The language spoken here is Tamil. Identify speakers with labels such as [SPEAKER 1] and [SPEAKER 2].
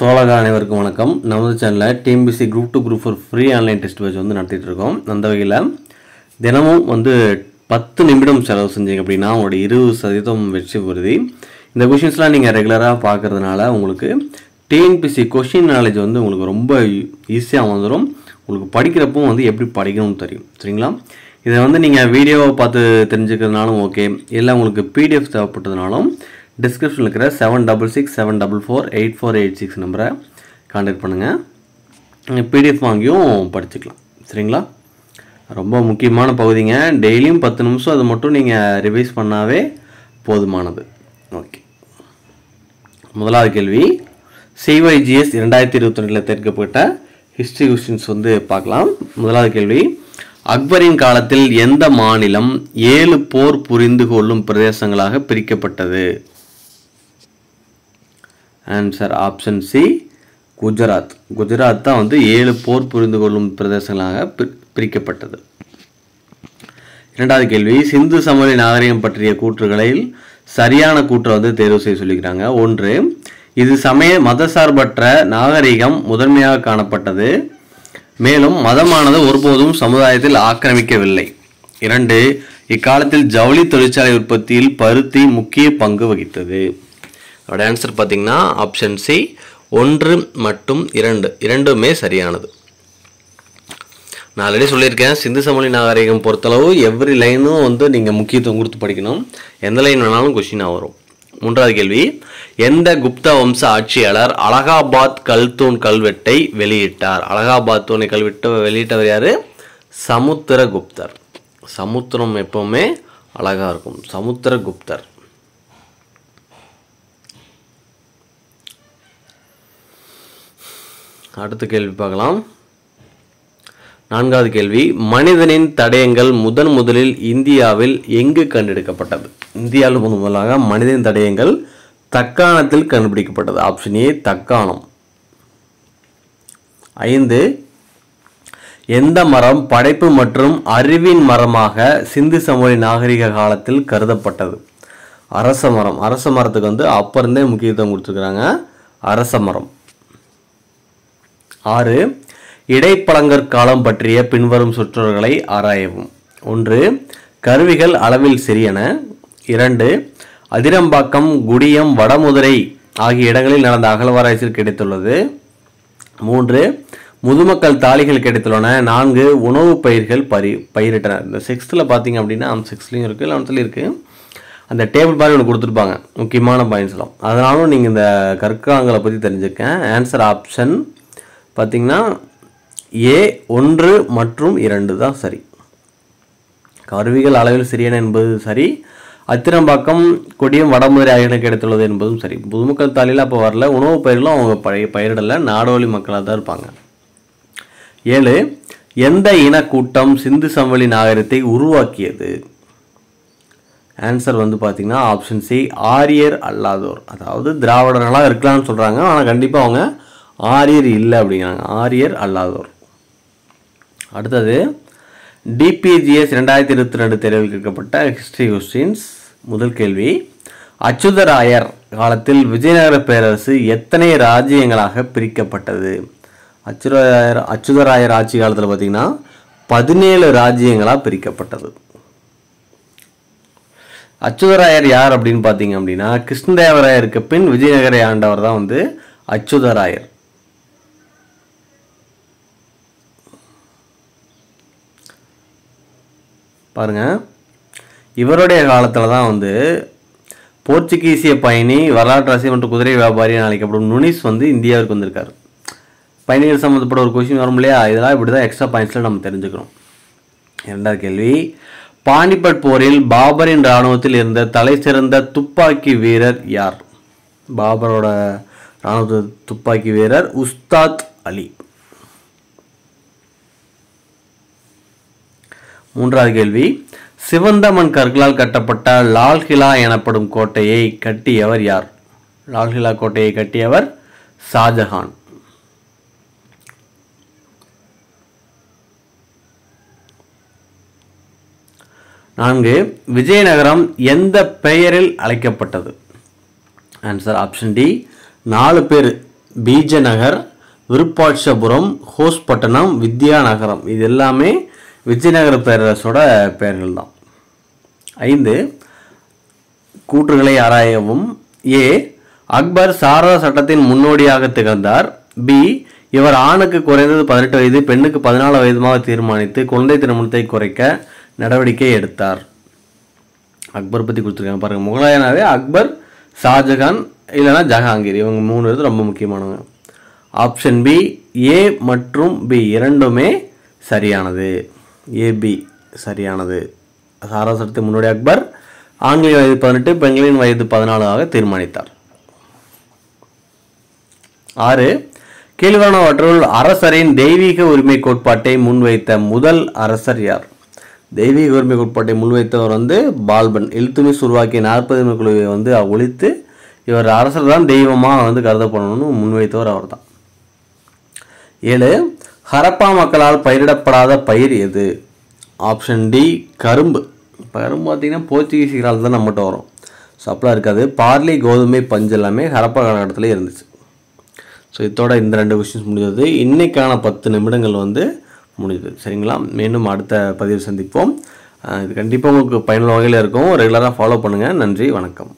[SPEAKER 1] தோழக அனைவருக்கும் வணக்கம். நமது சேனலில் TNPSC group two group four free online test page வந்து நடத்திட்டு இருக்கோம். அந்த வகையில் தினமும் வந்து பத்து நிமிடம் செலவு செஞ்சீங்க அப்படின்னா உங்களோட இருபது சதவீதம் வெற்றி உறுதி இந்த கொஷின்ஸ்லாம் நீங்கள் ரெகுலராக பார்க்கறதுனால உங்களுக்கு டிஎன்பிசி கொஷின் நாலேஜ் வந்து உங்களுக்கு ரொம்ப ஈஸியாக வந்துடும் உங்களுக்கு படிக்கிறப்போ வந்து எப்படி படிக்கணும்னு தெரியும். சரிங்களா? இதை வந்து நீங்கள் வீடியோவை பார்த்து தெரிஞ்சுக்கிறதுனாலும் ஓகே இல்லை உங்களுக்கு பிடிஎஃப் தேவைப்பட்டதுனாலும் டிஸ்கிரிப்ஷனில் இருக்கிற seven double six seven double four eight four eight six நம்பரை கான்டாக்ட் பண்ணுங்கள் பிடிஎஃப் வாங்கியும் படிச்சுக்கலாம். சரிங்களா? ரொம்ப முக்கியமான பகுதிங்க. டெய்லியும் பத்து நிமிஷம் அது மட்டும் நீங்கள் ரிவைஸ் பண்ணாவே போதுமானது. ஓகே முதலாவது கேள்வி. சிஒய்ஜிஎஸ் இரண்டாயிரத்தி இருபத்தி ரெண்டில் தேர்க்கப்பட்ட ஹிஸ்ட்ரி கொஸ்டின்ஸ் வந்து பார்க்கலாம். முதலாவது கேள்வி. அக்பரின் காலத்தில் எந்த மாநிலம் ஏழு போர் புரிந்து கொள்ளும் பிரதேசங்களாக பிரிக்கப்பட்டது? Answer option C Gujarat Gujarat தான் வந்து ஏழு போர் புரிந்து கொள்ளும் பிரதேசங்களாக பிரி- பிரிக்கப்பட்டது. இரண்டாவது கேள்வி சிந்து சமவெளி நாகரிகம் பற்றிய கூற்றுகளில் சரியான கூற்றை வந்து தேர்வு செய்ய சொல்லிக்கிறாங்க. ஒன்று இது சமய மதசார்பற்ற நாகரிகம் முதன்மையாக காணப்பட்டது. மேலும் மதமானது ஒருபோதும் சமுதாயத்தில் ஆக்கிரமிக்கவில்லை. இரண்டு இக்காலத்தில் ஜவுளி தொழிற்சாலை உற்பத்தியில் பருத்தி முக்கிய பங்கு வகித்தது. அதோட ஆன்சர் பார்த்தீங்கன்னா ஆப்ஷன் சி ஒன்று மற்றும் இரண்டு. இரண்டுமே சரியானது. நான் ஆல்ரெடி சொல்லியிருக்கேன் சிந்து சமொழி நாகரிகம் பொறுத்தளவு எவ்ரி லைனும் வந்து நீங்கள் முக்கியத்துவம் கொடுத்து படிக்கணும். எந்த லைன் வேணாலும் கொஷினாக வரும். மூன்றாவது கேள்வி எந்த குப்த வம்ச ஆட்சியாளர் அலகாபாத் கல்தூண் கல்வெட்டை வெளியிட்டார்? அலகாபாத் தூணை கல்வெட்டு வெளியிட்டவர் யார்? சமுத்திரகுப்தர். சமுத்திரம் எப்பவுமே அழகாக இருக்கும். சமுத்திரகுப்தர். அடுத்த கேள்வி பார்க்கலாம். நான்காவது கேள்வி மனிதனின் தடயங்கள் முதன் முதலில் இந்தியாவில் எங்கு கண்டெடுக்கப்பட்டது? இந்தியாவில் முதன் முதலாக மனிதனின் தடயங்கள் தக்காணத்தில் கண்டுபிடிக்கப்பட்டது. ஆப்ஷன் ஏ தக்காணம். ஐந்து எந்த மரம் படைப்பு மற்றும் அறிவின் மரமாக சிந்து சமவெளி நாகரிக காலத்தில் கருதப்பட்டது? அரச மரம். அரச மரத்துக்கு வந்து அப்போ இருந்தே முக்கியத்துவம் கொடுத்துருக்குறாங்க. அரச மரம். ஆறு இடைப்பழங்கற்காலம் பற்றிய பின்வரும் சொற்றொடர்களை ஆராயவும். ஒன்று கருவிகள் அளவில் சிறியன. இரண்டு அதிரம்பாக்கம் குடியம் வடமுதிரை ஆகிய இடங்களில் நடந்த அகழ்வாராய்ச்சியில் கிடைத்துள்ளது. மூன்று முதுமக்கள் தாளிகள் கிடைத்துள்ளன. நான்கு உணவுப் பயிர்கள் பரி பயிரிட்டனர் இந்த சிக்ஸ்த்தில் பார்த்தீங்க அப்படின்னா அந்த சிக்ஸ்த்லையும் இருக்குது லெவன்த்துலேயும் இருக்குது அந்த டேபிள் மாதிரி ஒன்று கொடுத்துருப்பாங்க. முக்கியமான பாயிண்ட்ஸ்லாம் அதனாலும் நீங்கள் இந்த கற்காங்களை பற்றி தெரிஞ்சுக்கேன் ஆன்சர் ஆப்ஷன் பார்த்தீங்கன்னா ஏ ஒன்று மற்றும் இரண்டு தான் சரி. கருவிகள் அளவில் சிறியன என்பது சரி. அத்திரம்பாக்கம் கொடியும் வடமுதிரை ஆகியனுக்கு கிடைத்துள்ளது என்பதும் சரி. பொதுமக்கள் தாலியில் அப்போ வரல. உணவுப் பயிர்களும் அவங்க பழைய பயிரிடல. நாடோழி மக்களாக தான் இருப்பாங்க. ஏழு எந்த இனக்கூட்டம் சிந்து சமவெளி நாகரிகத்தை உருவாக்கியது? ஆன்சர் வந்து பார்த்திங்கன்னா ஆப்ஷன் சி ஆரியர் அல்லாதோர். அதாவது திராவிடர்களாக இருக்கலாம்னு சொல்கிறாங்க ஆனால் கண்டிப்பாக அவங்க ஆரியர் இல்லை அப்படிங்கிறாங்க. ஆரியர் அல்லாதோர். அடுத்தது டிபிஜிஎஸ் ரெண்டாயிரத்தி இருபத்தி ரெண்டு தேர்வில் கேட்கப்பட்ட ஹிஸ்ட்ரி கொஸ்டின்ஸ் முதல் கேள்வி அச்சுதராயர் காலத்தில் விஜயநகர பேரரசு எத்தனை ராஜ்யங்களாக பிரிக்கப்பட்டது? அச்சுதராயர் அச்சுதராயர் ஆட்சி காலத்தில் பார்த்தீங்கன்னா பதினேழு ராஜ்யங்களாக பிரிக்கப்பட்டது. அச்சுதராயர் யார் அப்படின்னு பார்த்தீங்க அப்படின்னா கிருஷ்ணதேவராயருக்கு பின் விஜயநகரை ஆண்டவர் தான் வந்து அச்சுதராயர். பாருங்கள் இவருடைய காலத்தில் தான் வந்து போர்ச்சுகீசிய பயணி வரலாற்று ரசிகர் மற்றும் குதிரை வியாபாரி என அழைக்கப்படும் நுனிஸ் வந்து இந்தியாவிற்கு வந்திருக்கார். பயணிகள் சம்மந்தப்பட்ட ஒரு கொஷின் வரும் இல்லையா? இதெல்லாம் இப்படி தான் எக்ஸ்ட்ரா பாயிண்ட்ஸில் நம்ம தெரிஞ்சுக்கிறோம். இரண்டாவது கேள்வி. பானிபட் போரில் பாபரின் இராணுவத்தில் இருந்த தலை சிறந்த துப்பாக்கி வீரர் யார்? பாபரோட இராணுவ துப்பாக்கி வீரர் உஸ்தாத் அலி. மூன்றாவது கேள்வி. சிவந்த மண் கற்களால் கட்டப்பட்ட லால்கிலா எனப்படும் கோட்டையை கட்டியவர் யார்? லால்கிலா கோட்டையை கட்டியவர் ஷாஜஹான் நான்கு விஜயநகரம் எந்த பெயரில் அழைக்கப்பட்டது? ஆன்சர் ஆப்ஷன் டி நாலு பேர் பீஜநகர் விருப்பாட்சபுரம் ஹோஸ்பட்டணம் வித்யாநகரம். இது எல்லாமே விஜயநகர பேரரசோட பெயர்கள் தான் ஐந்து கூற்றுகளை ஆராயவும். ஏ அக்பர் சாரதா சட்டத்தின் முன்னோடியாக திகழ்ந்தார். பி இவர் ஆணுக்கு குறைந்தது பதினெட்டு வயது பெண்ணுக்கு பதினாலு வயதுமாக தீர்மானித்து குழந்தை திருமணத்தை குறைக்க நடவடிக்கை எடுத்தார். அக்பர் பற்றி கொடுத்துருக்காங்க பாருங்கள் முகலாயனாவே அக்பர் ஷாஜகான் இல்லைன்னா ஜஹாங்கீர். இவங்க மூணு பேர் ரொம்ப முக்கியமானவங்க. ஆப்ஷன் பி ஏ மற்றும் பி இரண்டுமே சரியானது. ஏபி சரியானது. சாரா சட்டத்தை முன்னோடி அக்பர் ஆண்களின் வயது பதினெட்டு பெண்களின் வயது பதினாலு ஆக தீர்மானித்தார். ஆறு கீழ்வனவற்றுள் அரசரின் தெய்வீக உரிமை கோட்பாட்டை முன்வைத்த முதல் அரசர் யார்? தெய்வீக உரிமை கோட்பாட்டை முன்வைத்தவர் வந்து பால்பன். இல்துமிஸ் உருவாக்கிய நாற்பது குழுவை வந்து ஒழித்து இவர் அரசர் தான் தெய்வமாக வந்து கருதப்படணும்னு முன்வைத்தவர் அவர் தான் ஏழு ஹரப்பா மக்களால் பயிரிடப்படாத பயிர் எது? ஆப்ஷன் டி கரும்பு. கரும்பு பார்த்திங்கன்னா போர்ச்சுகீசிகளால் தான் நம்மகிட்ட வரும். ஸோ அப்படிலாம் இருக்காது. பார்லி கோதுமை பஞ்சு எல்லாமே ஹரப்பா காலகட்டத்தில் இருந்துச்சு. ஸோ இதோட இந்த ரெண்டு கொஷின்ஸ் முடிஞ்சது. இன்றைக்கான பத்து நிமிடங்கள் வந்து முடிஞ்சது சரிங்களா? மீண்டும் அடுத்த பதிவு சந்திப்போம். இது கண்டிப்பாக உங்களுக்கு பயனுள்ள வகையில் இருக்கும். ரெகுலராக ஃபாலோ பண்ணுங்கள் நன்றி வணக்கம்.